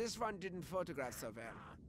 this one didn't photograph so well.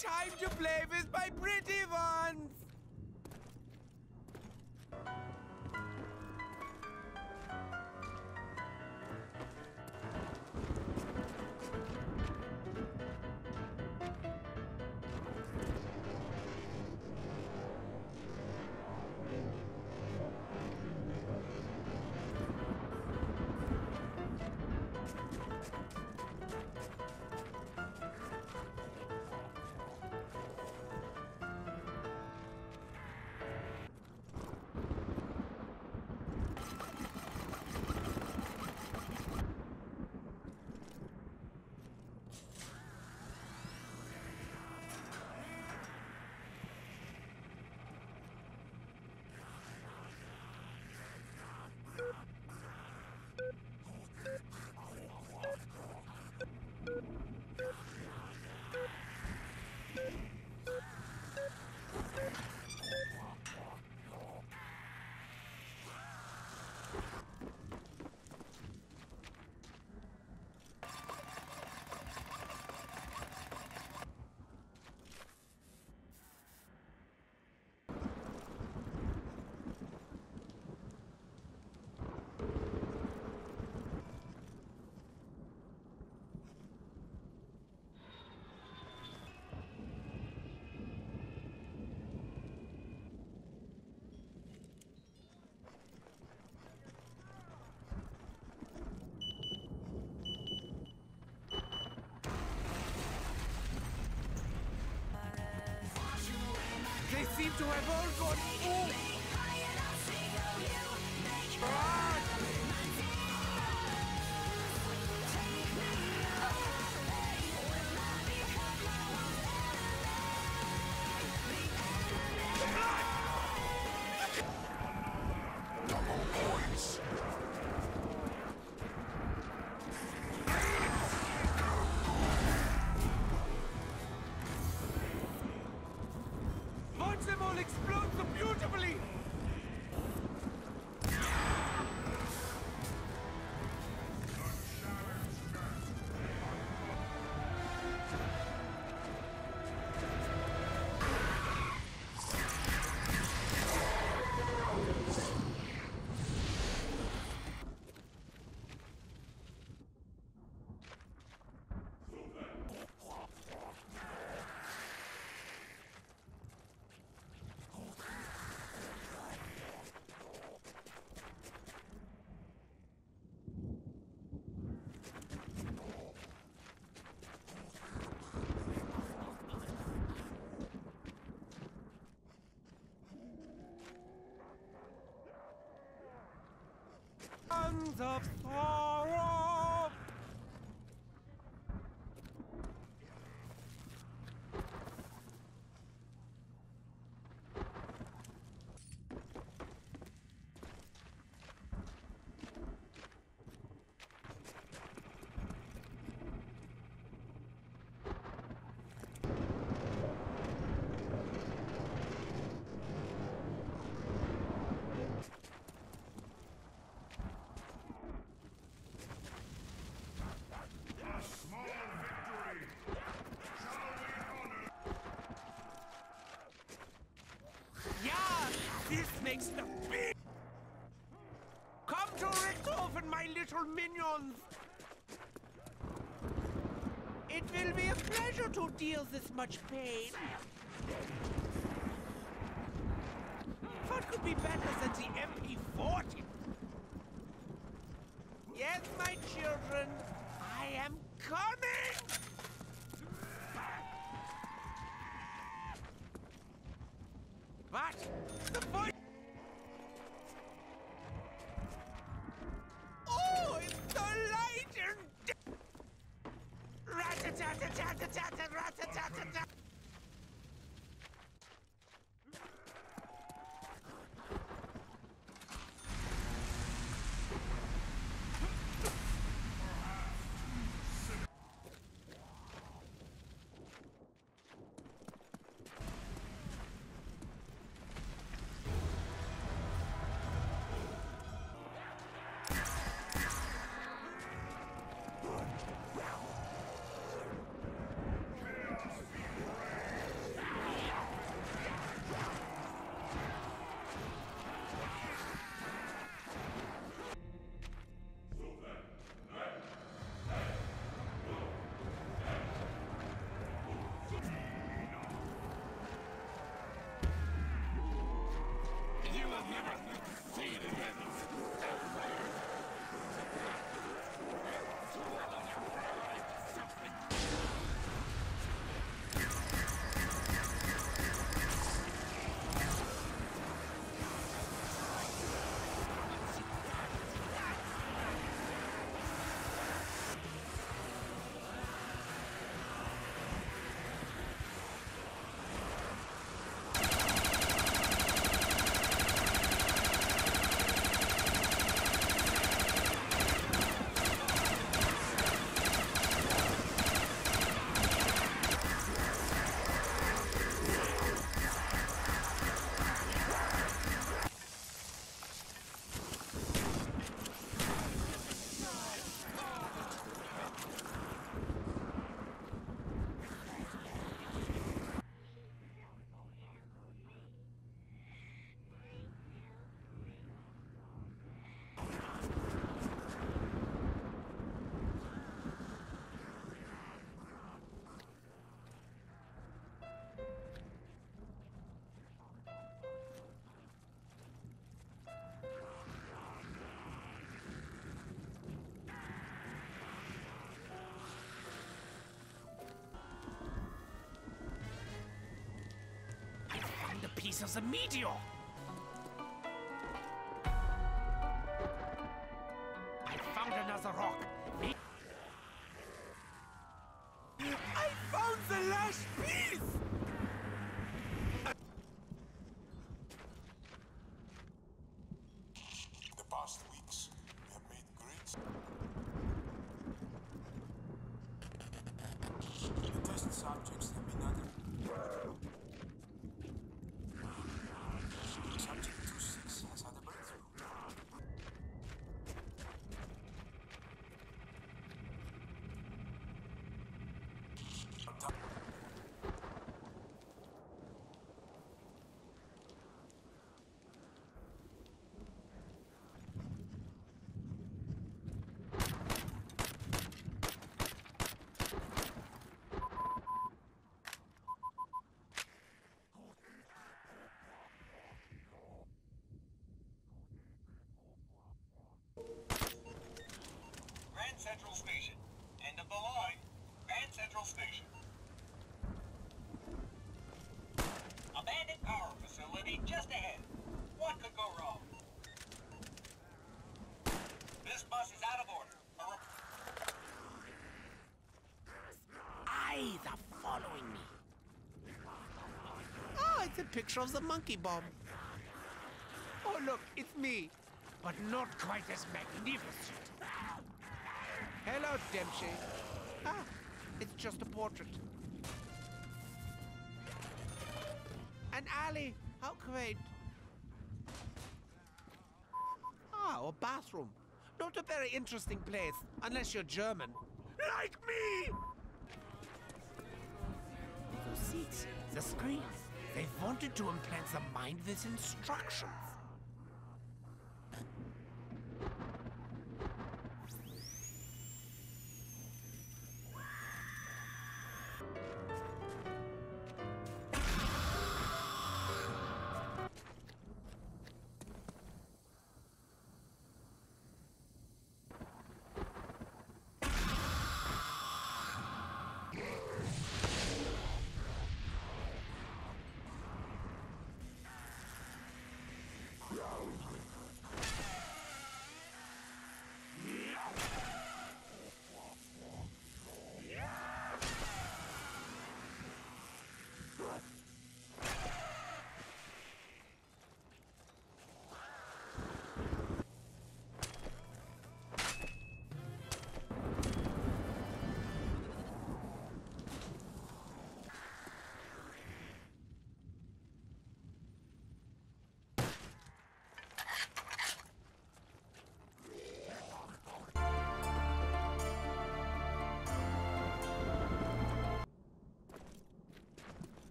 Time to play with my pretty ones! I've all ooh. Sons of sorrow! Yeah, this makes the big. Come to Richtofen, my little minions. It will be a pleasure to deal this much pain. What could be better than the MP40? Yes, my children, I am coming! Piece of meteor. A picture of the monkey bomb. Oh, look, it's me. But not quite as magnificent. Hello, Dempsey. Ah, it's just a portrait. An alley. How quaint. Ah, a bathroom. Not a very interesting place, unless you're German. Like me! Those seats, the screens, they wanted to implant the mind with instructions. down.